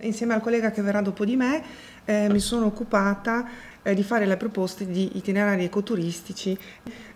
insieme al collega che verrà dopo di me eh, mi sono occupata eh, di fare le proposte di itinerari ecoturistici.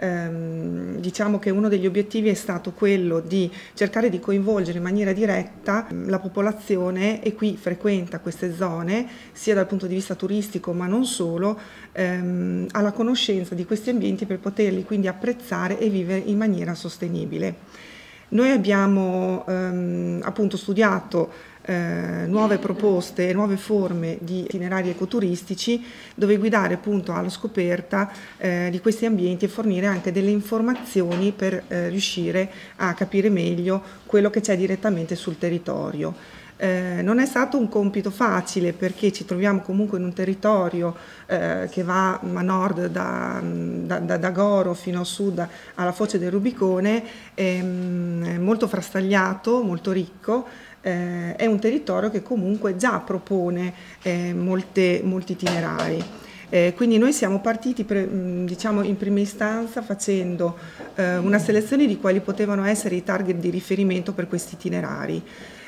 Ehm, diciamo che uno degli obiettivi è stato quello di cercare di coinvolgere in maniera diretta mm, la popolazione e qui frequenta queste zone, sia dal punto di vista turistico ma non solo, ehm, alla conoscenza di questi ambienti per poterli quindi apprezzare e vivere in maniera sostenibile. Noi abbiamo ehm, appunto studiato eh, nuove proposte e nuove forme di itinerari ecoturistici dove guidare appunto alla scoperta eh, di questi ambienti e fornire anche delle informazioni per eh, riuscire a capire meglio quello che c'è direttamente sul territorio. Eh, non è stato un compito facile perché ci troviamo comunque in un territorio eh, che va a nord da, da, da, da, Goro fino a sud alla foce del Rubicone, ehm, molto frastagliato, molto ricco, eh, è un territorio che comunque già propone eh, molte, molti itinerari. Eh, quindi noi siamo partiti pre, diciamo in prima istanza facendo eh, una selezione di quali potevano essere i target di riferimento per questi itinerari.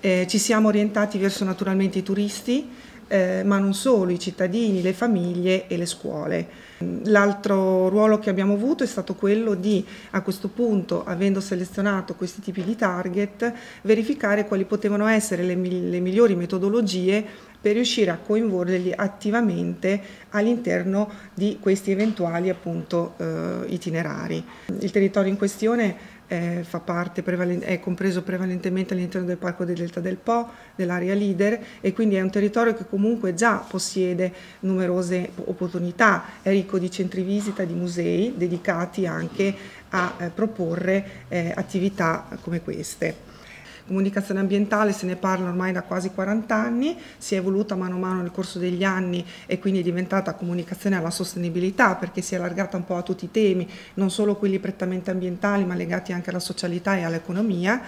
Eh, ci siamo orientati verso naturalmente i turisti, eh, ma non solo, i cittadini, le famiglie e le scuole. L'altro ruolo che abbiamo avuto è stato quello di, a questo punto, avendo selezionato questi tipi di target, verificare quali potevano essere le, le migliori metodologie per riuscire a coinvolgerli attivamente all'interno di questi eventuali appunto, eh, itinerari. Il territorio in questione eh, è compreso prevalentemente all'interno del Parco del Delta del Po, dell'area leader e quindi è un territorio che comunque già possiede numerose opportunità, è ricco di centri visita, di musei dedicati anche a eh, proporre eh, attività come queste. Comunicazione ambientale se ne parla ormai da quasi 40 anni, si è evoluta mano a mano nel corso degli anni e quindi è diventata comunicazione alla sostenibilità perché si è allargata un po' a tutti i temi, non solo quelli prettamente ambientali ma legati anche alla socialità e all'economia.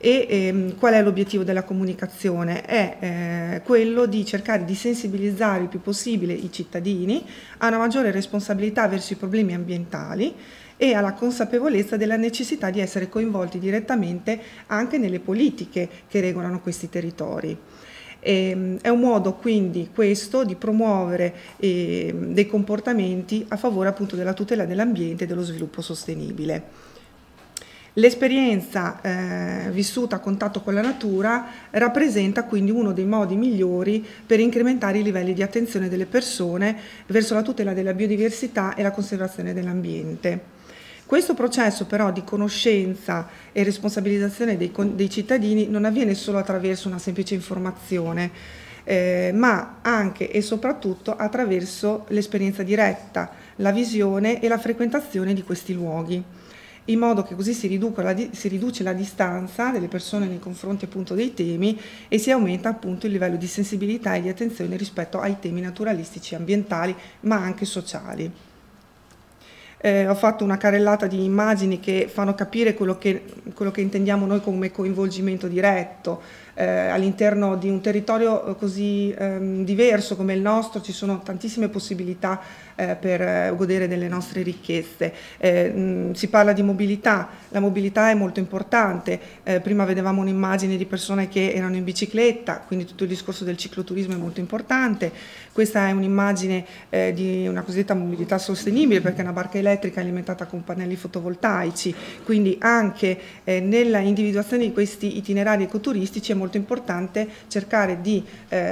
E ehm, qual è l'obiettivo della comunicazione? È eh, quello di cercare di sensibilizzare il più possibile i cittadini a una maggiore responsabilità verso i problemi ambientali e alla consapevolezza della necessità di essere coinvolti direttamente anche nelle politiche che regolano questi territori. Ehm, è un modo quindi questo di promuovere eh, dei comportamenti a favore appunto della tutela dell'ambiente e dello sviluppo sostenibile. L'esperienza eh, vissuta a contatto con la natura rappresenta quindi uno dei modi migliori per incrementare i livelli di attenzione delle persone verso la tutela della biodiversità e la conservazione dell'ambiente. Questo processo però di conoscenza e responsabilizzazione dei, dei cittadini non avviene solo attraverso una semplice informazione, eh, ma anche e soprattutto attraverso l'esperienza diretta, la visione e la frequentazione di questi luoghi in modo che così si, la, si, riduce la distanza delle persone nei confronti appunto dei temi e si aumenta appunto il livello di sensibilità e di attenzione rispetto ai temi naturalistici, ambientali, ma anche sociali. Eh, ho fatto una carrellata di immagini che fanno capire quello che, quello che intendiamo noi come coinvolgimento diretto. Eh, all'interno di un territorio così ehm, diverso come il nostro ci sono tantissime possibilità eh, per eh, godere delle nostre ricchezze. Eh, mh, si parla di mobilità, la mobilità è molto importante, eh, prima vedevamo un'immagine di persone che erano in bicicletta, quindi tutto il discorso del cicloturismo è molto importante, questa è un'immagine eh, di una cosiddetta mobilità sostenibile perché è una barca elettrica alimentata con pannelli fotovoltaici, quindi anche eh, nella individuazione di questi itinerari ecoturistici è molto importante cercare di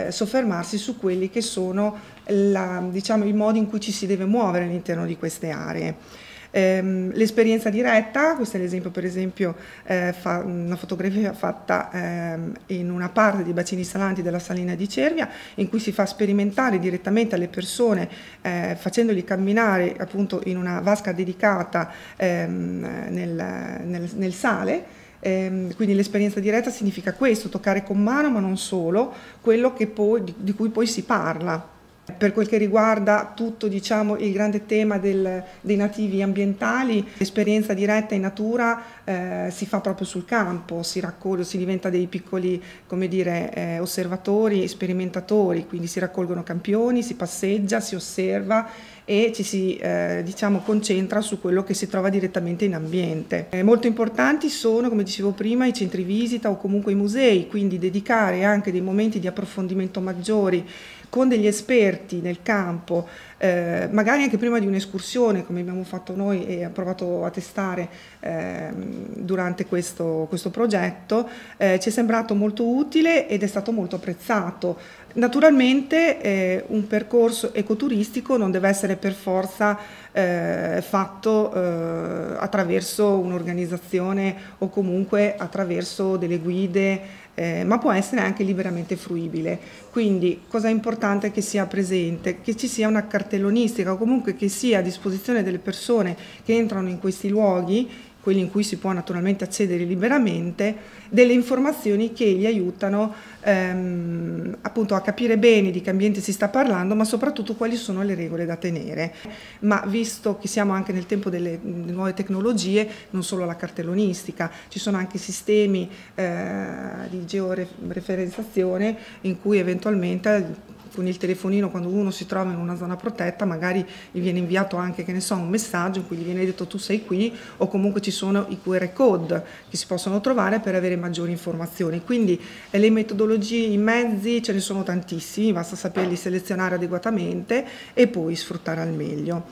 soffermarsi su quelli che sono la, diciamo, il modo in cui ci si deve muovere all'interno di queste aree. Ehm, l'esperienza diretta, questo è l'esempio per esempio, eh, fa una fotografia fatta ehm, in una parte dei bacini salanti della salina di Cervia, in cui si fa sperimentare direttamente alle persone, eh, facendoli camminare appunto in una vasca dedicata ehm, nel, nel, nel sale, ehm, quindi l'esperienza diretta significa questo, toccare con mano, ma non solo, quello poi, di, cui poi si parla. Per quel che riguarda tutto diciamo, il grande tema del, dei nativi ambientali, l'esperienza diretta in natura eh, si fa proprio sul campo, si raccoglie, si diventa dei piccoli dire, eh, osservatori, sperimentatori, quindi si raccolgono campioni, si passeggia, si osserva e ci si eh, diciamo, concentra su quello che si trova direttamente in ambiente. Eh, molto importanti sono, come dicevo prima, i centri visita o comunque i musei, quindi dedicare anche dei momenti di approfondimento maggiori con degli esperti nel campo, eh, magari anche prima di un'escursione come abbiamo fatto noi e abbiamo provato a testare eh, durante questo, questo progetto, eh, ci è sembrato molto utile ed è stato molto apprezzato. Naturalmente eh, un percorso ecoturistico non deve essere per forza eh, fatto eh, attraverso un'organizzazione o comunque attraverso delle guide eh, ma può essere anche liberamente fruibile. Quindi cosa è importante che sia presente? Che ci sia una cartellonistica o comunque che sia a disposizione delle persone che entrano in questi luoghi quelli in cui si può naturalmente accedere liberamente, delle informazioni che gli aiutano ehm, appunto a capire bene di che ambiente si sta parlando, ma soprattutto quali sono le regole da tenere. Ma visto che siamo anche nel tempo delle, nuove tecnologie, non solo la cartellonistica, ci sono anche sistemi eh, di georeferenziazione in cui eventualmente con il telefonino quando uno si trova in una zona protetta magari gli viene inviato anche che ne so, un messaggio in cui gli viene detto tu sei qui o comunque ci sono i QR code che si possono trovare per avere maggiori informazioni. Quindi le metodologie, i mezzi ce ne sono tantissimi, basta saperli selezionare adeguatamente e poi sfruttare al meglio.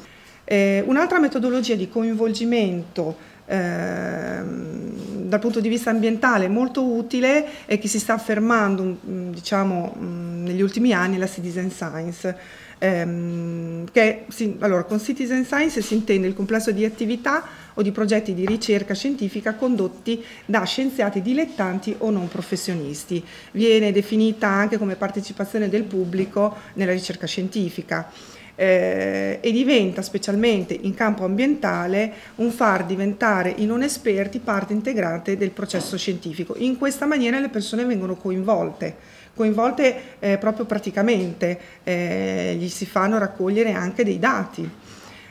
Eh, un'altra metodologia di coinvolgimento Ehm, dal punto di vista ambientale molto utile e che si sta affermando mm, diciamo, mm, negli ultimi anni la citizen science. Ehm, che, allora, con citizen science si intende il complesso di attività o di progetti di ricerca scientifica condotti da scienziati dilettanti o non professionisti. Viene definita anche come partecipazione del pubblico nella ricerca scientifica eh, e diventa specialmente in campo ambientale un far diventare i non esperti parte integrante del processo scientifico. In questa maniera le persone vengono coinvolte coinvolte eh, proprio praticamente, eh, gli si fanno raccogliere anche dei dati.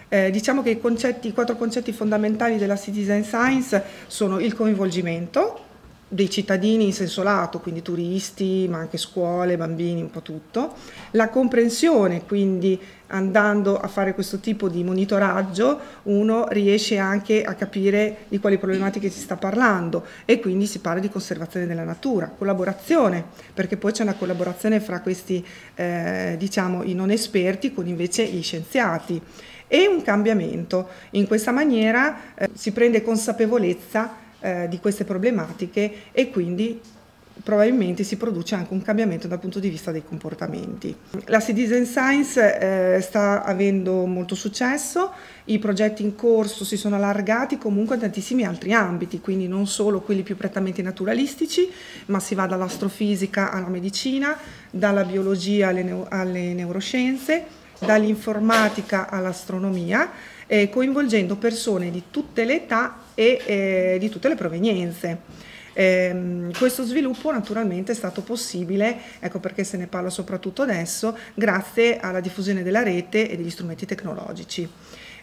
Eh, diciamo che i, concetti, i quattro concetti fondamentali della citizen science sono il coinvolgimento, dei cittadini in senso lato, quindi turisti, ma anche scuole, bambini, un po' tutto, la comprensione, quindi andando a fare questo tipo di monitoraggio uno riesce anche a capire di quali problematiche si sta parlando e quindi si parla di conservazione della natura, collaborazione, perché poi c'è una collaborazione fra questi eh, diciamo i non esperti con invece gli scienziati e un cambiamento. In questa maniera eh, si prende consapevolezza eh, di queste problematiche e quindi probabilmente si produce anche un cambiamento dal punto di vista dei comportamenti. La Citizen Science eh, sta avendo molto successo, i progetti in corso si sono allargati comunque a tantissimi altri ambiti, quindi non solo quelli più prettamente naturalistici, ma si va dall'astrofisica alla medicina, dalla biologia alle, neo alle neuroscienze, dall'informatica all'astronomia, eh, coinvolgendo persone di tutte le età e eh, di tutte le provenienze. Eh, questo sviluppo naturalmente è stato possibile, ecco perché se ne parla soprattutto adesso, grazie alla diffusione della rete e degli strumenti tecnologici.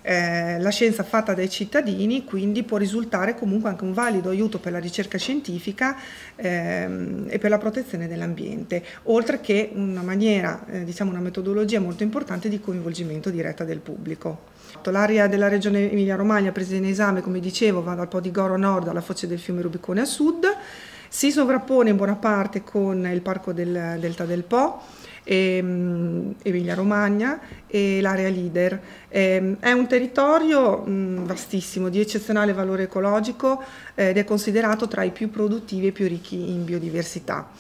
Eh, la scienza fatta dai cittadini quindi può risultare comunque anche un valido aiuto per la ricerca scientifica ehm, e per la protezione dell'ambiente, oltre che una maniera, eh, diciamo una metodologia molto importante di coinvolgimento diretta del pubblico. L'area della regione Emilia-Romagna presa in esame, come dicevo, va dal Po di Goro a nord alla foce del fiume Rubicone a sud, si sovrappone in buona parte con il parco del Delta del Po, Emilia Romagna e l'area leader. Eh, è un territorio vastissimo, di eccezionale valore ecologico ed è considerato tra i più produttivi e più ricchi in biodiversità.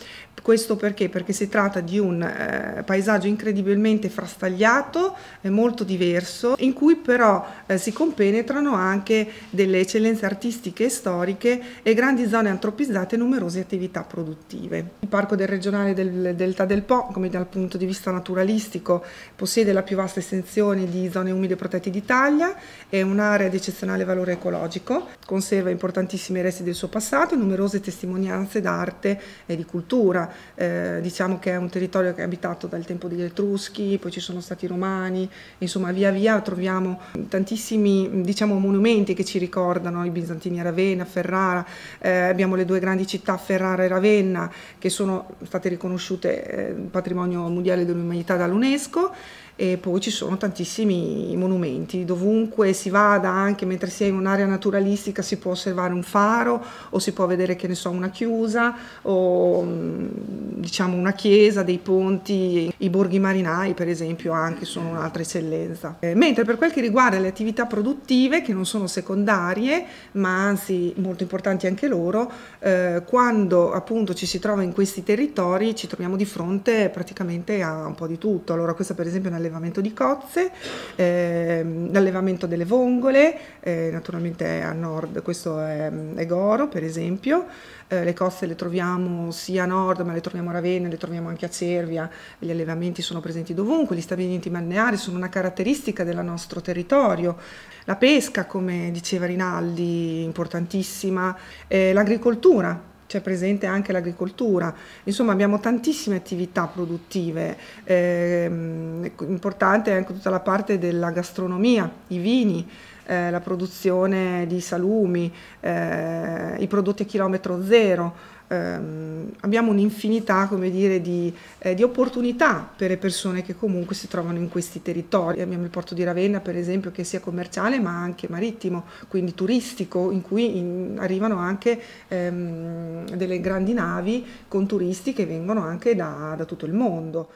Questo perché? Perché si tratta di un eh, paesaggio incredibilmente frastagliato, molto diverso, in cui però eh, si compenetrano anche delle eccellenze artistiche e storiche e grandi zone antropizzate e numerose attività produttive. Il Parco del regionale del Delta del Po, come dal punto di vista naturalistico, possiede la più vasta estensione di zone umide protette d'Italia, è un'area di eccezionale valore ecologico, conserva importantissimi resti del suo passato e numerose testimonianze d'arte e di cultura agricoltura, eh, diciamo che è un territorio che è abitato dal tempo degli Etruschi, poi ci sono stati i Romani, insomma via via troviamo tantissimi diciamo, monumenti che ci ricordano i bizantini a Ravenna, Ferrara, eh, abbiamo le due grandi città Ferrara e Ravenna che sono state riconosciute eh, patrimonio mondiale dell'umanità dall'UNESCO e poi ci sono tantissimi monumenti, dovunque si vada, anche mentre si è in un'area naturalistica si può osservare un faro o si può vedere che ne so una chiusa o mm, diciamo una chiesa, dei ponti, i borghi marinai per esempio anche sono un'altra eccellenza. Eh, mentre per quel che riguarda le attività produttive che non sono secondarie ma anzi molto importanti anche loro, eh, quando appunto ci si trova in questi territori ci troviamo di fronte praticamente a un po' di tutto. Allora questa per esempio è una l'allevamento di cozze, eh, l'allevamento delle vongole, eh, naturalmente a nord questo è, è Goro per esempio, eh, le cozze le troviamo sia a nord ma le troviamo a Ravenna, le troviamo anche a Cervia, gli allevamenti sono presenti dovunque, gli stabilimenti balneari sono una caratteristica del nostro territorio, la pesca come diceva Rinaldi importantissima, eh, l'agricoltura c'è presente anche l'agricoltura, insomma abbiamo tantissime attività produttive, eh, importante anche tutta la parte della gastronomia, i vini, eh, la produzione di salumi, eh, i prodotti a chilometro zero, ehm, abbiamo un'infinità di, eh, di, opportunità per le persone che comunque si trovano in questi territori. Abbiamo il porto di Ravenna per esempio che sia commerciale ma anche marittimo, quindi turistico, in cui in, arrivano anche ehm, delle grandi navi con turisti che vengono anche da, da tutto il mondo.